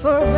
forever.